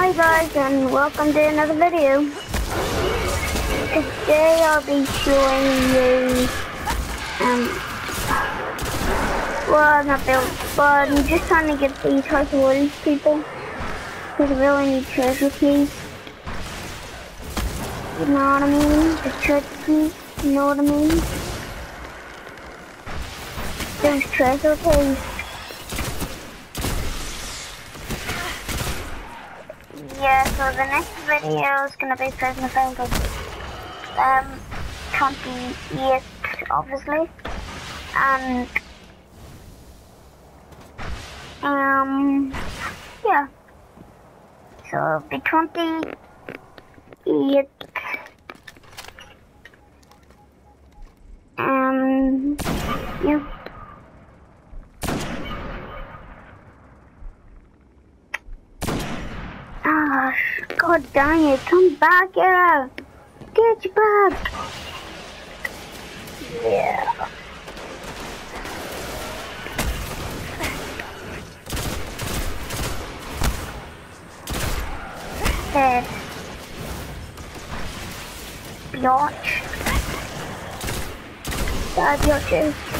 Hi guys and welcome to another video. Today I'll be showing you um well not build but I'm just trying to get these House of people. Because I really need treasure keys. You know what I mean? The treasure keys, you know what I mean? Those treasure keys. Yeah, so the next video is gonna be Prison of Elders. Um, 28, obviously. And, um, yeah. So it'll be 28. Um, yeah. God dang it, come back here! Get back! Yeah. Dead. Biatch. Bad biatches.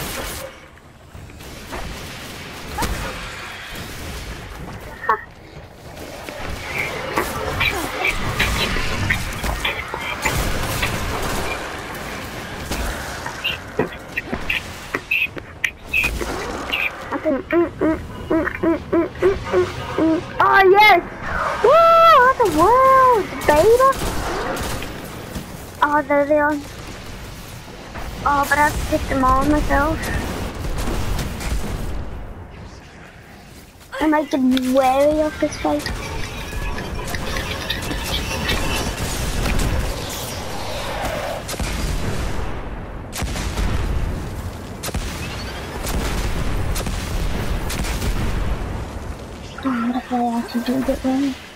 Oh, there they are. Oh, but I have to pick them all myself. I might get wary of this fight. Oh, what if I actually do get one?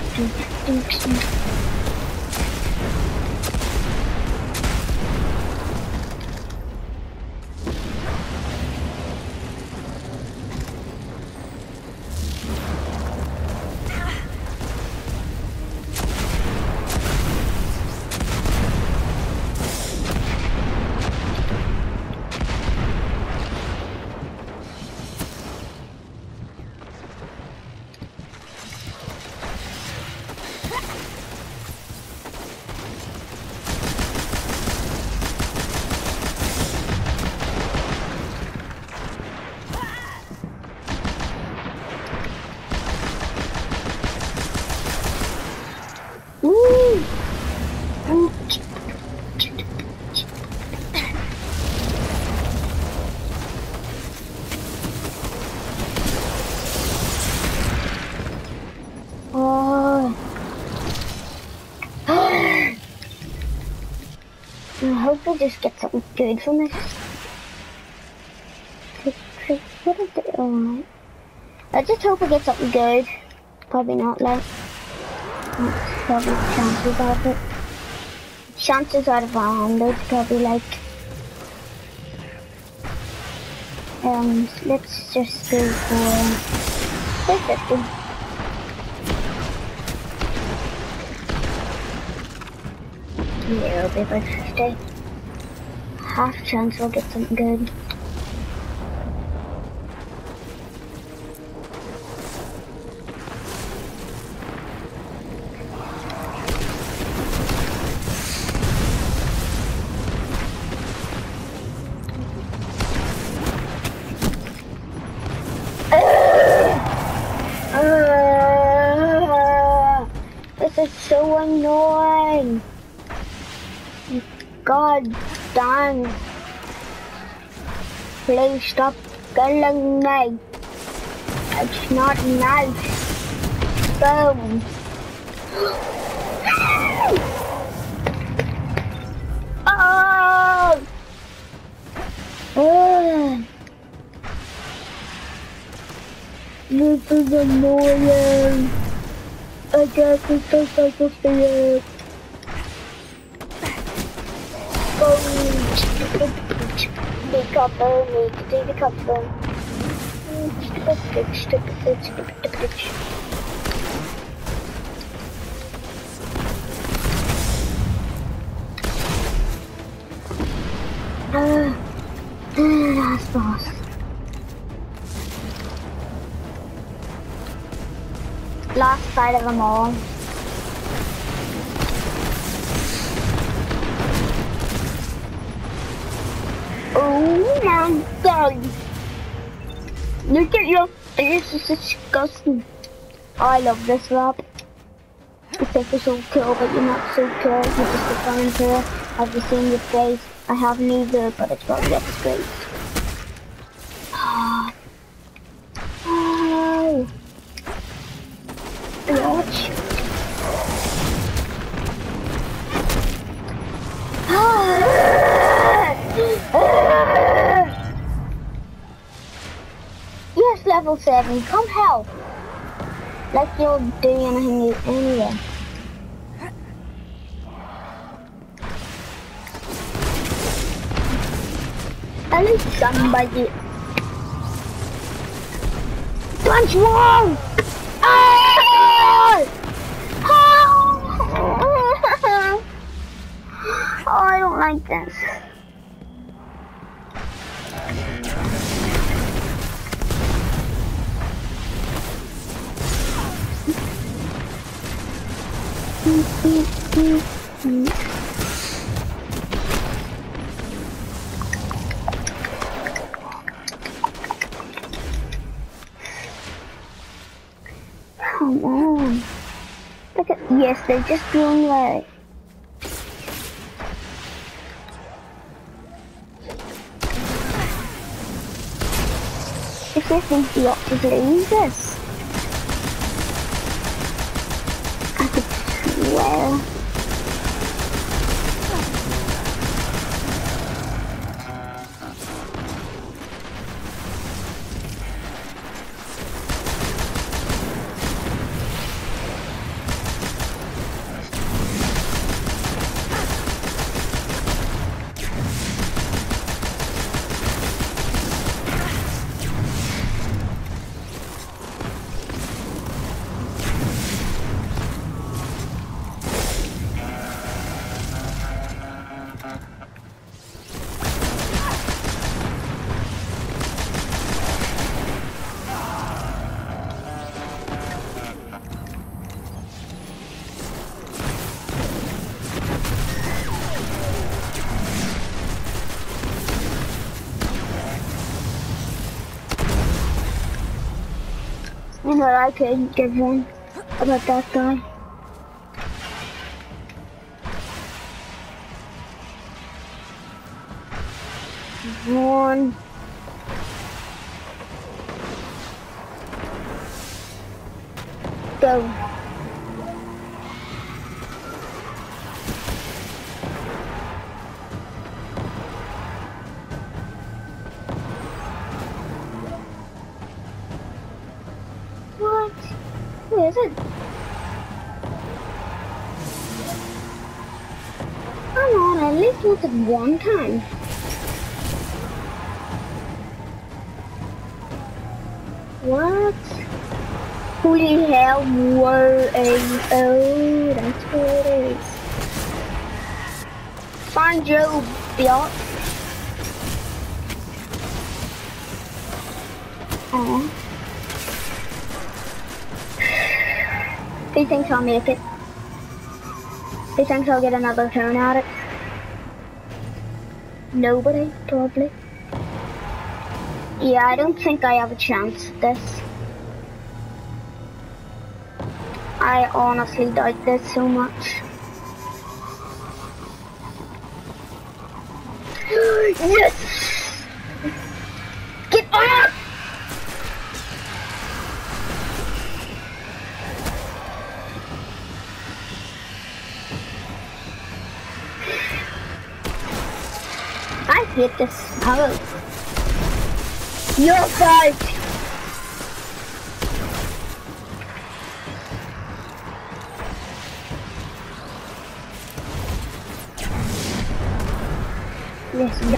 Thank you. Hope we just get something good from this. What is it? Alright. I just hope we get something good. Probably not, like. Probably chances of it. Chances out of a hundred, probably like. Um, let's just go for. say 50. Yeah, it'll be about 50. Half chance we'll get something good. Ah, This is so annoying. God damn. Please stop killing me. It's not nice. Boom. Oh! Ah! Ugh. Ah! This is annoying. I guess it's just like a fear. Last boss. Last fight of them all. My god! Look at your face, it's disgusting. I love this think you're so cool, but you're not so cool. You're just a here. Have you seen your face? I have neither, but it's got red straight. Oh. Watch. Level 7. Come help. Like you'll do anything anyway. At least somebody. Punch wall! Ah! Oh, I don't like this. Come on. Look at, yes, they're just being like. If they think the opposite is this. You know I could give him about that guy? One. Go. It? Come on, at least look at one time. What? Holy hell, whoa, oh, oh, that's what it is. Find Joe, Biot. Aw. He thinks I'll make it. He thinks I'll get another turn at it. Nobody, probably. Yeah, I don't think I have a chance at this. I honestly doubt this so much. yes! Hate this smell. Your fight! Yes,